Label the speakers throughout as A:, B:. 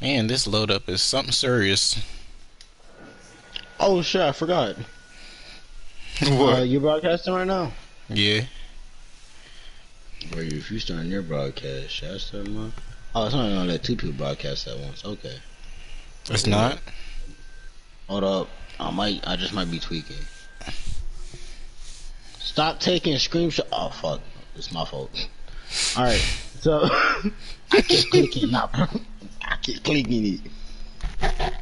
A: Man, this load up is something serious.
B: Oh shit, I forgot.
A: what?
B: Uh, you broadcasting right now?
A: yeah.
B: Or if you starting your broadcast, should I start mine? Oh, it's only gonna let two people broadcast at once. Okay.
A: It's not.
B: Hold up. I might. I just might be tweaking. Stop taking screenshot. Oh fuck. It's my fault. All right. So I keep clicking now. I keep clicking it.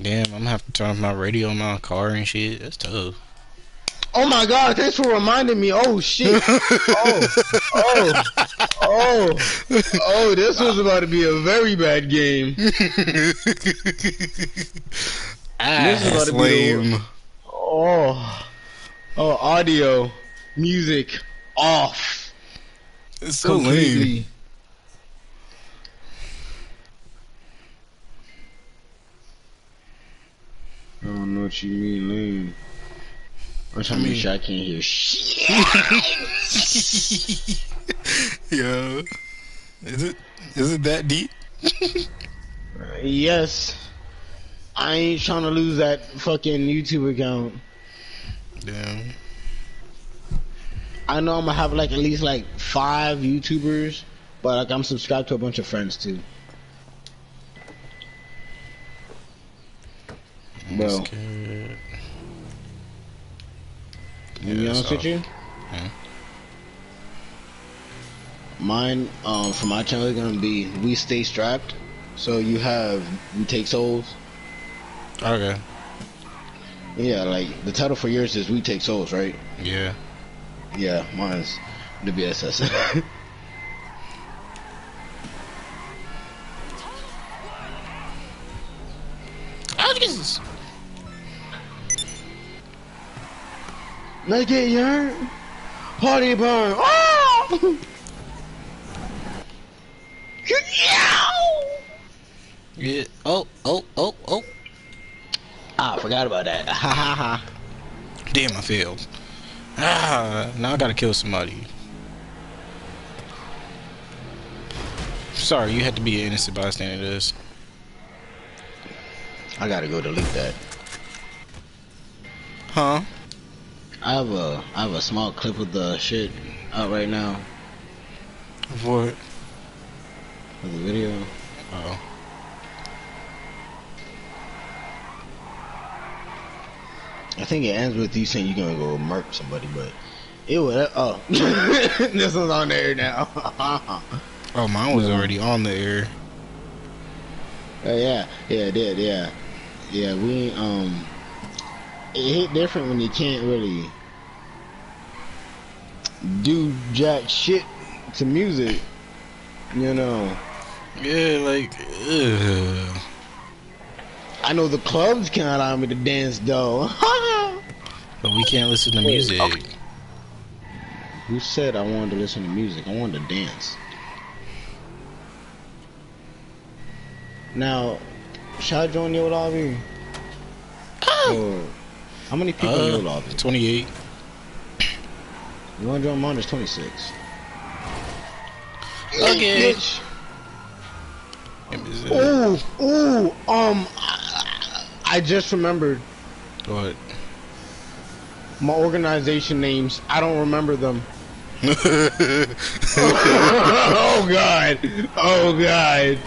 A: Damn, I'm gonna have to turn off my radio in my car and shit. That's tough.
B: Oh my god! Thanks for reminding me. Oh shit. Oh. Oh. Oh. Oh. This was about to be a very bad game.
A: ah,
B: This is about to be the
A: lame.
B: Oh. Oh. Audio, music off.
A: It's so lame.
B: I don't know what you mean, lame. I'm trying to make sure I can't hear shit.
A: Yo, Is it? Is it that deep?
B: yes. I ain't trying to lose that fucking YouTube account.
A: Damn.
B: I know I'm gonna have like at least like five YouTubers, but like I'm subscribed to a bunch of friends too. Bro,
A: Scared.
B: to be
A: Yeah,
B: honest
A: so-
B: with you,
A: Yeah.
B: mine um for my channel is gonna be we stay strapped. So you have we take souls.
A: Okay.
B: Yeah, like the title for yours is we take souls, right?
A: Yeah.
B: Yeah, mine's the BSS.
A: Oh Jesus!
B: Let's get your party burn. Oh!
A: Yeah. Oh. Oh. Oh. Oh.
B: Ah, I forgot about that. Ha ha ha.
A: Damn, I failed. Ah, now I gotta kill somebody. Sorry, you had to be an innocent bystander to this.
B: I gotta go delete that.
A: Huh?
B: I have a I have a small clip of the shit out right now Of
A: What?
B: of the video.
A: Oh.
B: I think it ends with you saying you're gonna go murk somebody, but it would. Oh, this one's on there now.
A: Oh, mine was already on the air.
B: Oh yeah, yeah, it did, yeah, yeah. We um, it hit different when you can't really do jack shit to music. You know,
A: Yeah, like, ugh.
B: I know the clubs can't allow me to dance though.
A: But we can't listen to music.
B: Who said I wanted to listen to music? I wanted to dance. Now, should I join your lobby? Or how many people in your
A: Uh,
B: lobby?
A: 28.
B: You want to join mine? There's 26.
A: Okay.
B: Bitch.
A: What?
B: Ooh, ooh, um, I, I just remembered my organization names. I don't remember them. oh god. Oh god.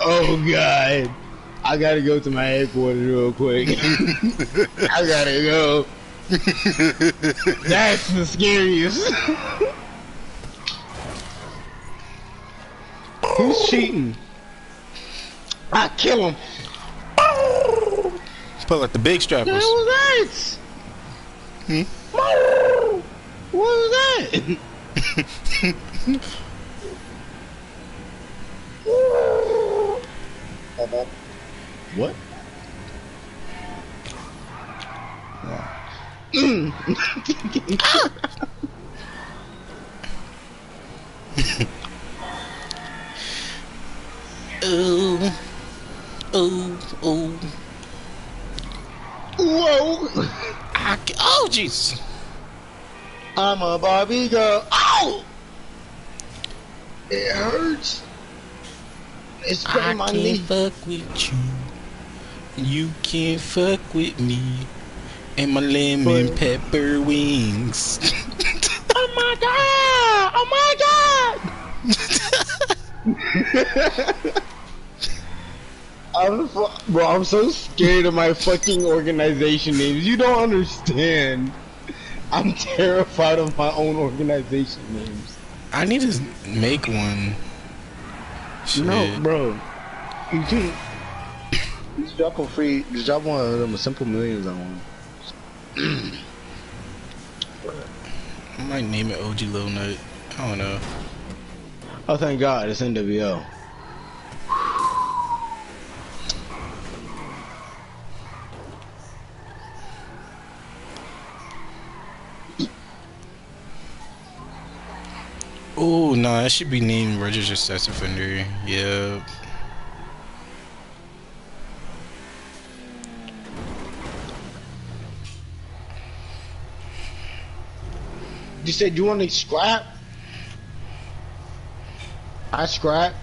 B: Oh god. I gotta go to my headquarters real quick. I gotta go. That's the scariest. Who's cheating? I kill him.
A: Put like the big
B: What
A: strappers.
B: was that?
A: Hmm?
B: What was that? what?
A: Ooh. Ooh. Ooh.
B: Whoa!
A: I oh, Jesus.
B: I'm a Barbie girl. Ow! It hurts. It's
A: I
B: my
A: can't
B: knee.
A: fuck with you. You can't fuck with me. And my lemon
B: But-
A: pepper wings.
B: Oh my god! Oh my god! I'm fu- bro, I'm so scared of my fucking organization names. You don't understand. I'm terrified of my own organization names.
A: I need to make one. Shit.
B: No, bro. You can just drop a free. Just drop one of them A simple millions on one.
A: I might name it OG Lil Nut. I don't know.
B: Oh, thank God, it's NWO.
A: Oh, no, that should be named Registered Sex Offender. Yep.
B: You said you want to scrap? I scrap.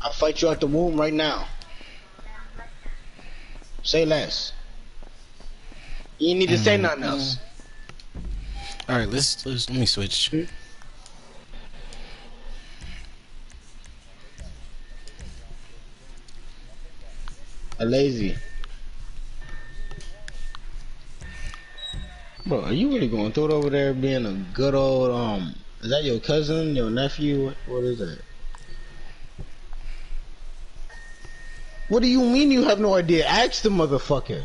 B: I'll fight you out the womb right now. Say less. You need to say mm-hmm. nothing else.
A: All right, let's let's let me switch.
B: A lazy. Bro, are you really going through it over there being a good old um is that your cousin, your nephew? What is that? What do you mean you have no idea? Ask the motherfucker.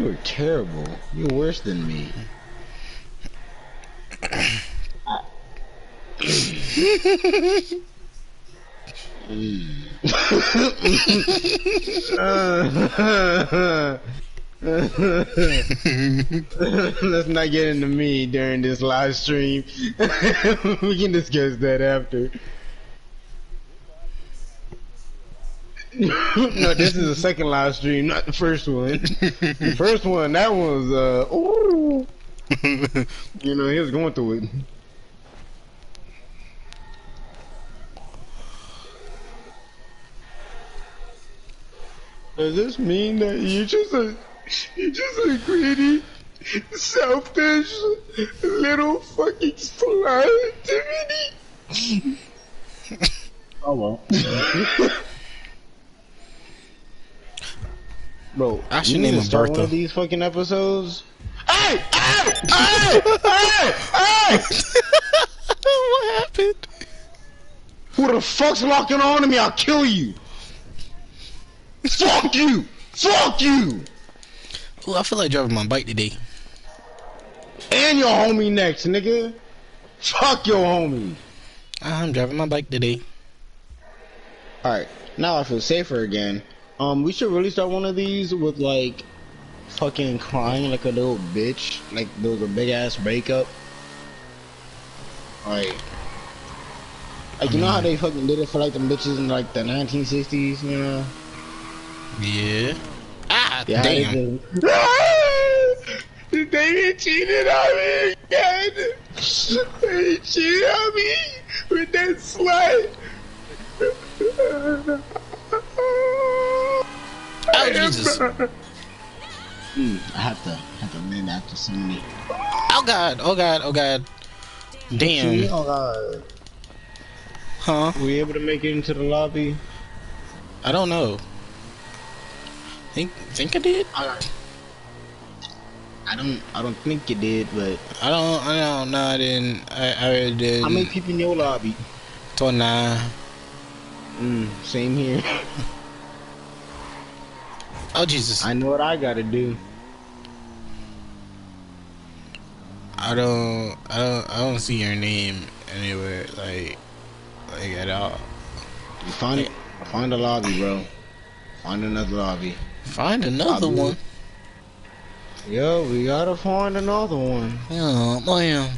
B: You're terrible. You're worse than me. Let's not get into me during this live stream. we can discuss that after. No, this is the second live stream, not the first one. the first one, that one was uh, ooh, you know, he was going through it. Does this mean that you just a you just a greedy, selfish, little fucking slut activity? oh well. Bro,
A: I should name him Bertha.
B: one of these fucking episodes. Hey! Hey! Hey! hey! Hey!
A: what happened?
B: Who the fuck's locking on to me? I'll kill you. Fuck you! Fuck you!
A: Oh, I feel like driving my bike today.
B: And your homie next, nigga. Fuck your homie.
A: I'm driving my bike today.
B: Alright, now I feel safer again. Um, we should really start one of these with like fucking crying like a little bitch. Like there was a big ass breakup. Like, like you know how they fucking did it for like the bitches in like the 1960s, you know?
A: Yeah. Ah,
B: Yeah, they
A: damn.
B: did. They cheated on me again. They cheated on me with that slut.
A: Oh, Jesus.
B: Hmm, I have to have to name after somebody.
A: Oh, God. Oh, God. Oh, God. Damn.
B: Oh god.
A: Huh?
B: Were you able to make it into the lobby?
A: I don't know. Think think I did?
B: I don't I don't think you did, but
A: I don't. I don't. No, I didn't. I, I really did.
B: how many people in your lobby?
A: So nah.
B: Mm, same here.
A: Oh Jesus.
B: I know what I gotta do.
A: I don't. I don't. I don't see your name anywhere. Like, like at all.
B: You find it. Find a lobby, bro. Find another lobby.
A: Find another
B: I'll
A: one.
B: Yo, we gotta find another one.
A: Oh, yeah,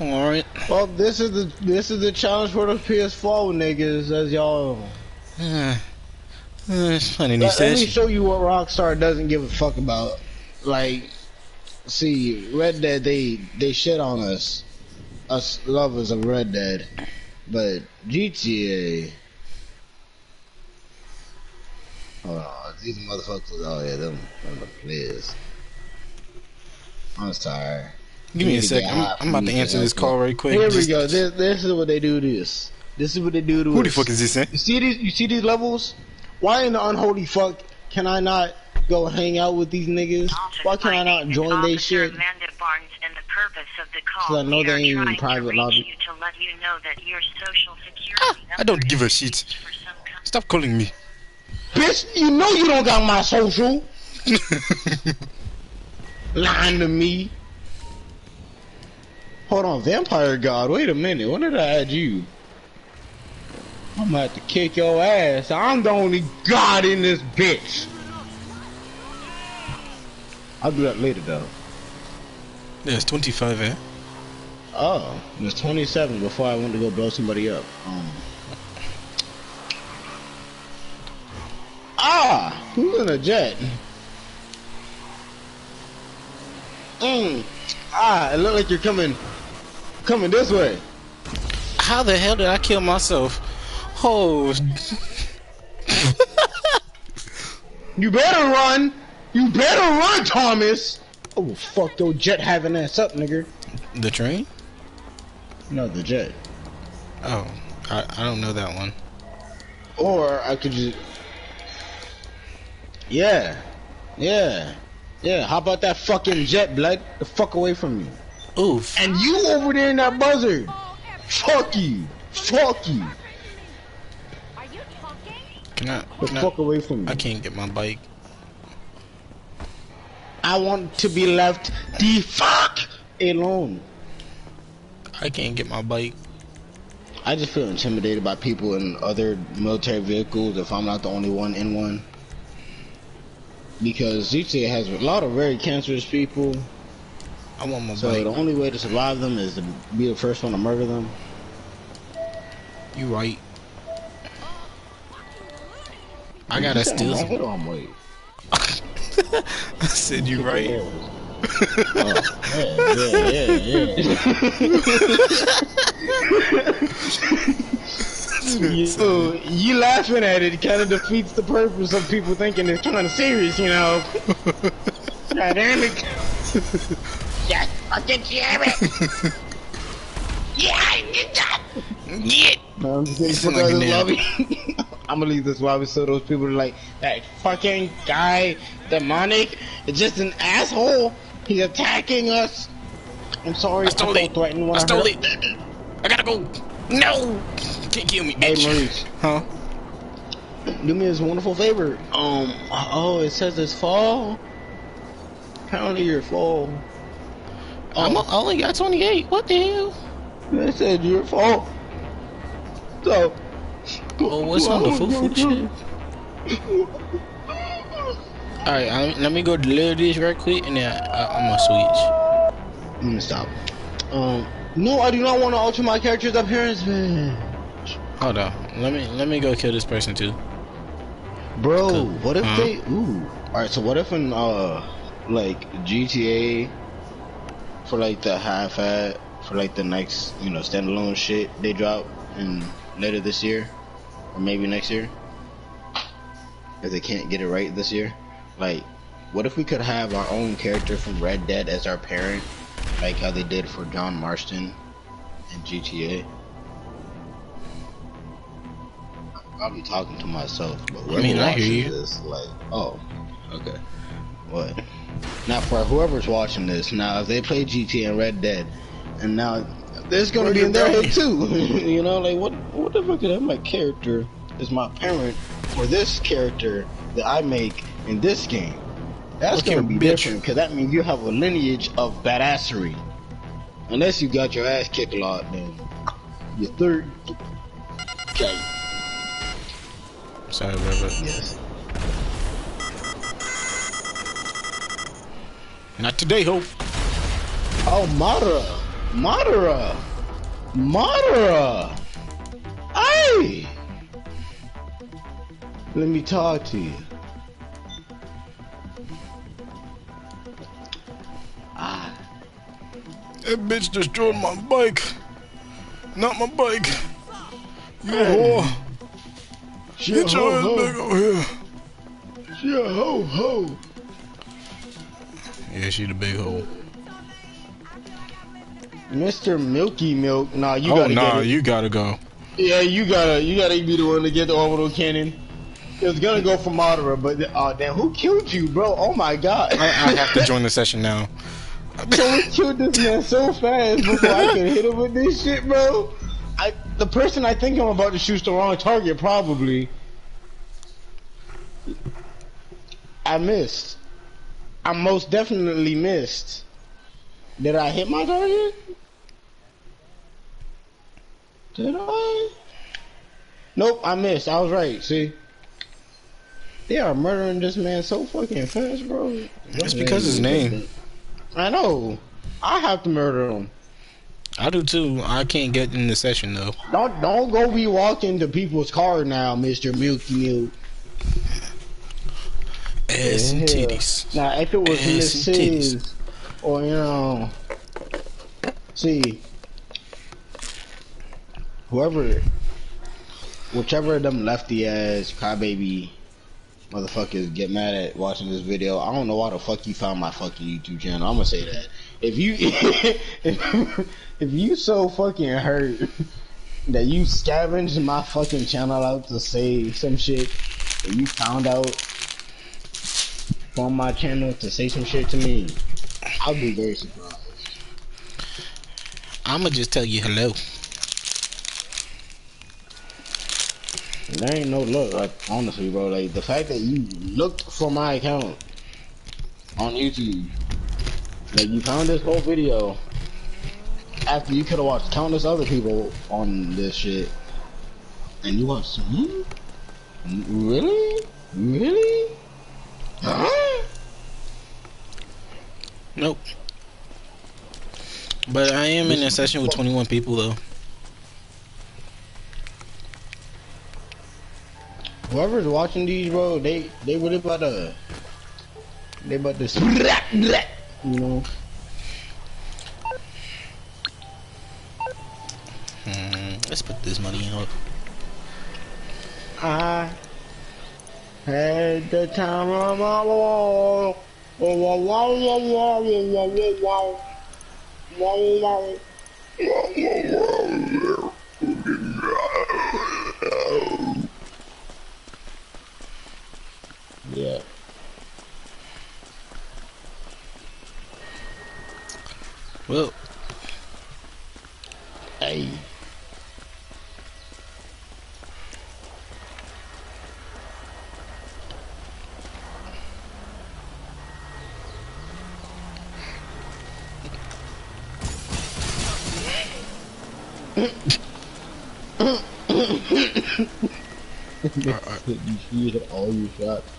A: man. All right.
B: Well, this is the this is the challenge for the PS4 niggas, as y'all.
A: Yeah. Uh, it's funny. He
B: Let, me show you what Rockstar doesn't give a fuck about. Like, see, Red Dead, they they shit on us, us lovers of Red Dead, but GTA. Oh, these motherfuckers. Oh yeah, them, them the players. I'm sorry.
A: Give me a second. I'm, I'm about to answer this call right quick.
B: Here we go. This, this is what they do to us. This is what they do to
A: Who
B: us.
A: the fuck is this, eh?
B: You see these? You see these levels? Why in the unholy fuck can I not go hang out with these niggas? Why can I not join their shit?
C: Amanda Barnes and the purpose of the
B: 'Cause
C: call.
B: I know they ain't in private lobby.
C: you to let you know that your
A: Ah, I don't give a shit.
C: used for some com-
A: Stop calling me.
B: Bitch, you know you don't got my social. Lying to me. Hold on, Vampire God. Wait a minute. When did I add you? I'm gonna have to kick your ass. I'm the only God in this bitch. I'll do that later though.
A: There's 25, eh?
B: Oh, was 27 before I went to go blow somebody up. Um. Ah, who's in a jet? Mm. Ah, it looked like you're coming, coming this way.
A: How the hell did I kill myself? Oh,
B: You better run. You better run, Thomas. Oh, fuck your jet having ass up, nigga.
A: the train?
B: No, the jet.
A: Oh, I, I don't know that one.
B: Or I could just. Yeah. Yeah. Yeah. How about that fucking jet, blood? The fuck away from me.
A: Oof.
B: And you over there in that buzzard. Fuck you. Fuck you.
A: Can I?
B: The
A: Can I,
B: fuck away from me.
A: I can't get my bike.
B: I want to be left the fuck alone.
A: I can't get my bike.
B: I just feel intimidated by people in other military vehicles if I'm not the only one in one. Because GTA has a lot of very cancerous people,
A: I want my bike.
B: so
A: bike.
B: the only way to survive them is to be the first one to murder them.
A: You right. I gotta steal some.
B: Hold on, wait.
A: I said you right.
B: Oh, yeah, yeah, yeah, yeah. so you laughing at it kind of defeats the purpose of people thinking it's kind of serious, you know. God damn it! Yes, fucking damn it! yeah, you got.
A: Yeah.
B: No, I'm just kidding.
A: Like
B: out
A: a
B: this
A: nap.
B: lobby. I'm gonna leave this lobby so those people are like, that fucking guy, demonic, is just an asshole. He's attacking us. I'm sorry.
A: I stole
B: felt
A: it.
B: threatened
A: I stole
B: heard-
A: it. I gotta go. No. Can't kill me, bitch.
B: Hey,
A: bitch.
B: Maurice,
A: Huh?
B: do me this wonderful favor. Um, oh, it says it's fall. Apparently you're fall.
A: I'm
B: Oh,
A: I only got 28. What the hell?
B: it said you're fall. So.
A: Oh, what's on the food food shit? Alright, um, let me go deliver this right quick and then I, I'm gonna switch.
B: Let me stop. Um, no, I do not want to alter my character's appearance, man.
A: Hold on. Let me let me go kill this person too.
B: Bro, what if
A: Huh?
B: they? Ooh. All right. So what if in uh, like GTA, for like the half at for like the next you know standalone shit they drop in later this year, or maybe next year, if they can't get it right this year, like. What if we could have our own character from Red Dead as our parent, like how they did for John Marston in GTA? I'll be talking to myself, but whoever
A: mean, I hear you.
B: this, like, oh, okay, what? Now for whoever's watching this, now if they play GTA and Red Dead, and now there's gonna be in their head too, you know, like what? What if I could have my character is my parent for this character that I make in this game? That's
A: Look
B: gonna be
A: bitch.
B: different because that means you have a lineage of badassery. Unless you got your ass kicked a lot, then you're third. Okay.
A: Sorry, brother.
B: Yes.
A: Not today, Hope.
B: Oh, Madara. Madara. Madara. Hey. Let me talk to you. Ah,
A: That bitch destroyed my bike. Not my bike. You a whore.
B: she
A: Get your ass
B: ho.
A: back over here.
B: She a ho ho.
A: Yeah, she the big hole.
B: Mr. Milky Milk. Nah, you
A: oh
B: gotta
A: nah,
B: get it.
A: you gotta go.
B: Yeah, you gotta you gotta be the one to get the orbital cannon. It was gonna go for Madara, but uh, damn, who killed you, bro? Oh my god!
A: I, I have to join the session now.
B: so we killed this man so fast before I could hit him with this shit, bro. I the person I think I'm about to shoot's the wrong target, probably. I missed. I most definitely missed. Did I hit my target? Did I? Nope, I missed. I was right. See, they are murdering this man so fucking fast, bro.
A: It's because his name.
B: I know. I have to murder him.
A: I do too. I can't get in the session though.
B: Don't don't go be walking to people's car now, Mister Milky Milk.
A: Ass and titties.
B: Now, if it was
A: titties.
B: Or you know, see, whoever, whichever of them lefty ass crybaby motherfuckers get mad at watching this video, I don't know why the fuck you found my fucking YouTube channel. I'm gonna say that. If you if, if you so fucking hurt that you scavenged my fucking channel out to say some shit that you found out from my channel to say some shit to me, I'll be very surprised.
A: I'ma just tell you hello.
B: There ain't no look, like honestly, bro. Like the fact that you looked for my account on YouTube, like you found this whole video after you could have watched countless other people on this shit, and you watched me? Really? Really? Huh?
A: Nope. But I am in a session with 21 people though.
B: Whoever's watching these, bro, they they really about to they about to you know.
A: Hmm, let's put this money up.
B: I had the time of my life. Wow, wow, wow, wow, wow, wow, wow, wow, wow, wow.
A: it
B: makes you all your shots.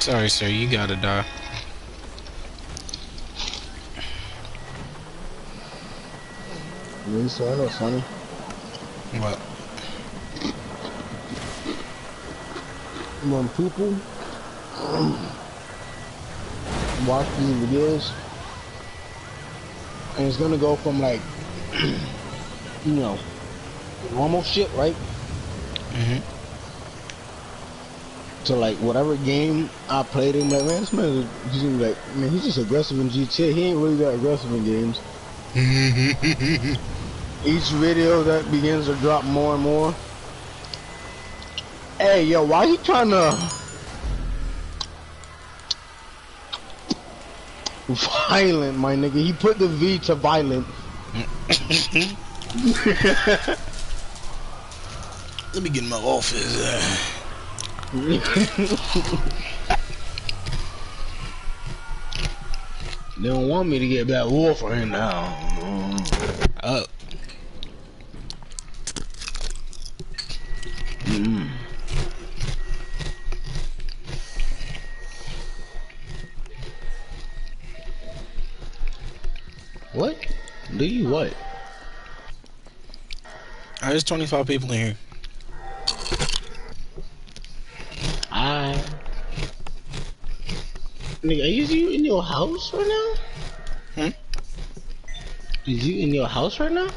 A: Sorry, sir, you gotta die.
B: You saw no
A: What?
B: You want people. Watch these videos and it's gonna go from like, you know, normal shit, right?
A: mm hmm
B: To like whatever game I played in, like man, this man is like, man, he's just aggressive in GTA. He ain't really that aggressive in games. Each video that begins to drop more and more. Hey, yo, why you trying to violent, my nigga? He put the V to violent.
A: Let me get in my office.
B: They don't want me to get that war for him now.
A: Uh,
B: What? Do you?
A: There's 25 people in here.
B: I. Nigga, is you in your house right now?
A: Hmm?
B: Is you in your house right now?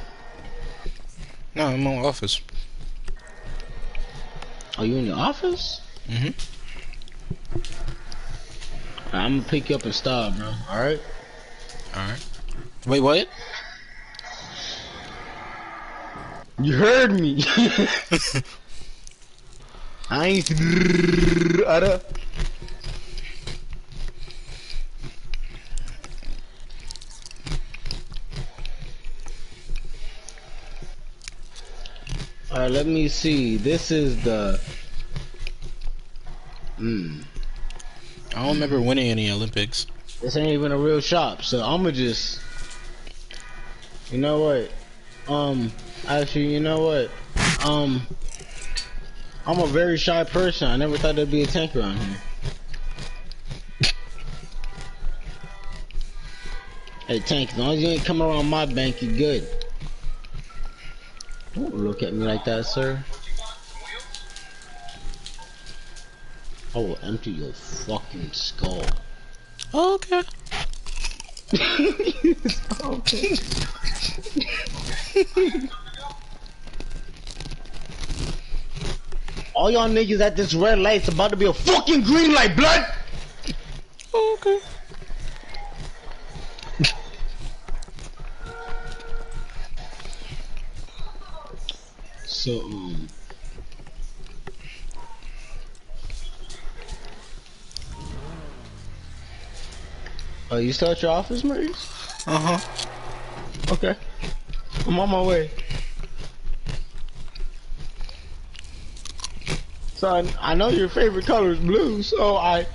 A: No, I'm on office.
B: Are you in your office?
A: Mm hmm
B: I'm gonna pick you up and stop, bro. All right.
A: Alright. Wait, what?
B: You heard me. I ain't. Ada. Alright, let me see. This is the. Hmm.
A: I don't remember winning any Olympics.
B: This ain't even a real shop, so I'ma just. You know what? Um, actually, you know what? Um, I'm a very shy person. I never thought there'd be a tank around here. Hey, tank, as long as you ain't come around my bank, you good. Don't look at me like that, sir. I will empty your fucking skull.
A: okay.
B: okay. All y'all niggas at this red light's about to be a fucking green light, blood!
A: Okay.
B: So, um... Oh, you still at your office, Maurice?
A: Uh huh.
B: Okay. I'm on my way. Son, I know your favorite color is blue, so I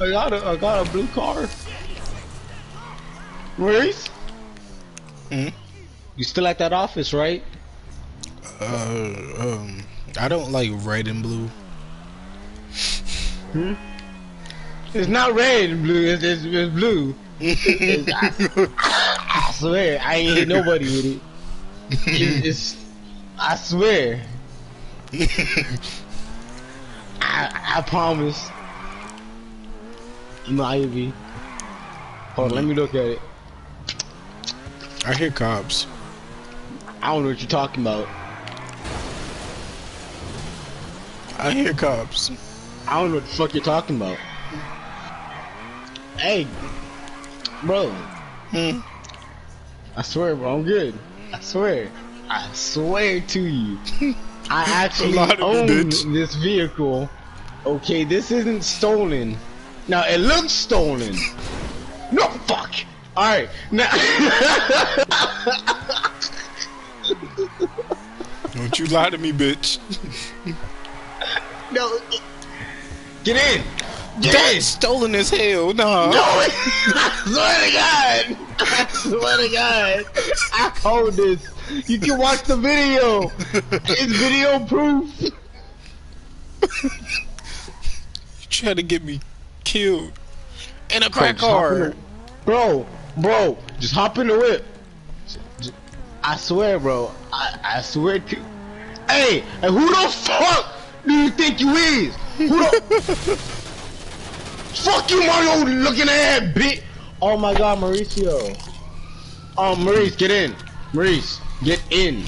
B: I got a I got a blue car. Maurice?
A: Hmm?
B: You still at that office, right?
A: Uh, um, I don't like red and blue.
B: Hmm? It's not red and blue, it's, it's, it's blue. It's- I, I swear, I ain't hit nobody with it. It's I swear. I, I promise. No, Ivy. Hold on, let me look at it.
A: I hear cops.
B: I don't know what you're talking about.
A: I hear cops.
B: I don't know what the fuck you're talking about. Hey, bro.
A: Hmm.
B: I swear, bro, I'm good. I swear. I swear to you. I actually own this vehicle. Okay, this isn't stolen. Now, it looks stolen. No, fuck. Alright, now.
A: Don't you lie to me, bitch.
B: no. Get in. Get in.
A: That's stolen as hell. No.
B: No, I swear to God. I swear to God. I own this. You can watch the video. It's video proof.
A: You tried to get me killed. In a crack car.
B: Bro, bro, just hop in the whip. I swear, bro. I, I swear to. Hey, and who the fuck do you think you is? Who the. fuck you, Mario looking at bitch. Oh my god, Mauricio. Oh, Maurice, get in. Maurice, get in.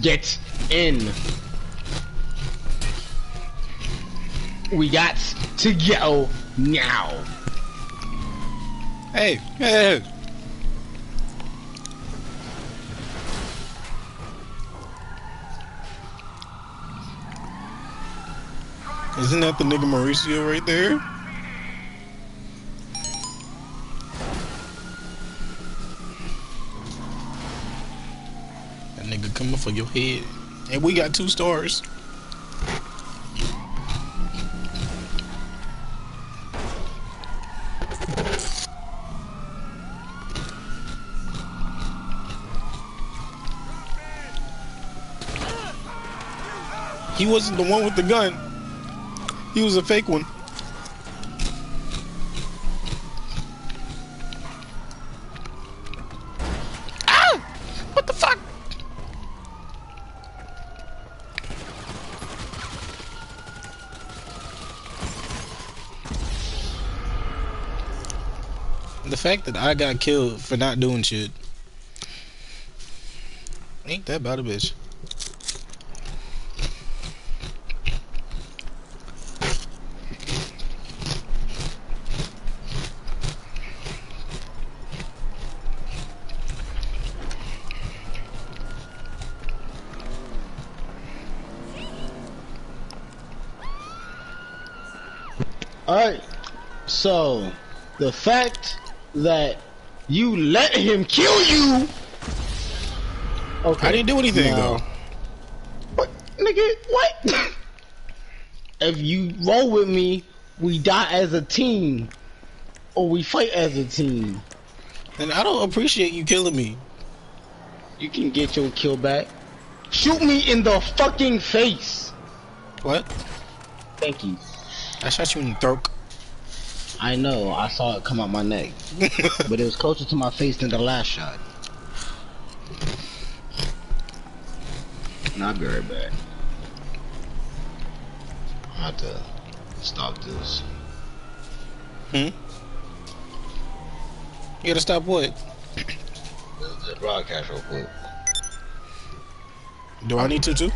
B: Get in. We got to go now.
A: Hey, hey. Isn't that the nigga Mauricio right there? That nigga coming for your head. And we got two stars. He wasn't the one with the gun. He was a fake one. Ah! What the fuck? The fact that I got killed for not doing shit. Ain't that about a bitch.
B: Alright. So, the fact that you let him kill you. Okay.
A: I didn't do anything
B: No.
A: though.
B: What, nigga? What? if you roll with me, we die as a team, or we fight as a team.
A: And I don't appreciate you killing me.
B: You can get your kill back. Shoot me in the fucking face.
A: What?
B: Thank you.
A: I shot you in the throat.
B: I know. I saw it come out my neck, but it was closer to my face than the last shot. And I'll be right back. I have to stop this. Hmm?
A: You gotta stop what?
B: The, the broadcast real quick.
A: Do I need to too?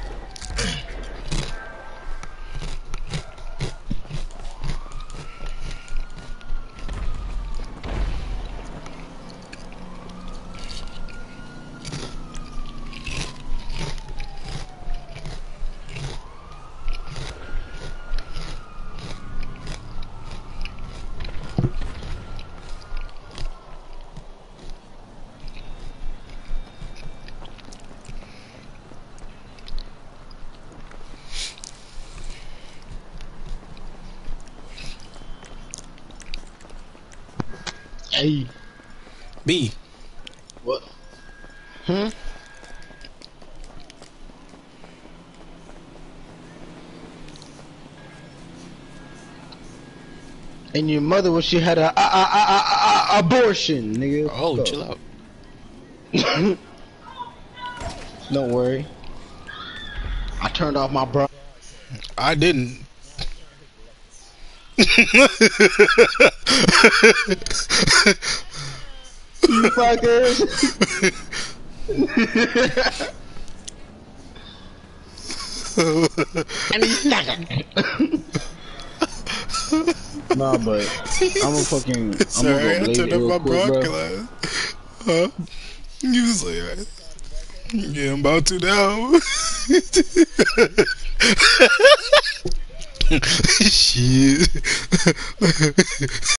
B: Hey.
A: B.
B: What? Hmm? And your mother wish she had a, a, a, a, a, a abortion, nigga.
A: Oh,
B: Go.
A: chill out.
B: Don't worry. I turned off my bro.
A: I didn't.
B: You fuckers. and he's Nah, but I'm a fucking. I'm
A: Sorry, I
B: gonna go
A: turned
B: late
A: up my
B: bro.
A: broadcast. Huh? You was like, yeah, I'm about to now. Shit.